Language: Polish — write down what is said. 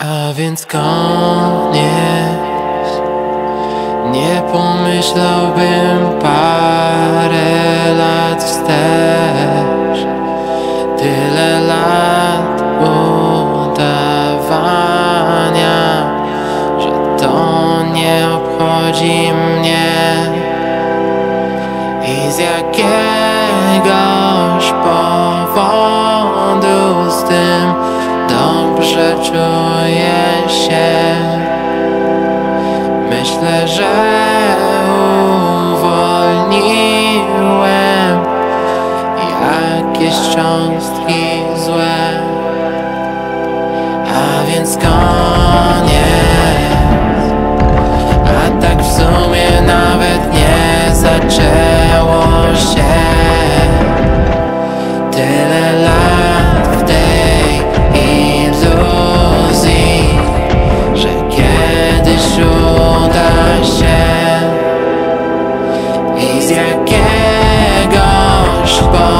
A więc koniec. Nie pomyślałbym parę lat wstecz. Tyle lat udawania Że to nie obchodzi mnie. I z jakiegoś powodu z tym dobrze czuję się. Myślę, że uwolniłem jakieś cząstki złe. A więc koniec Easy, I can't go.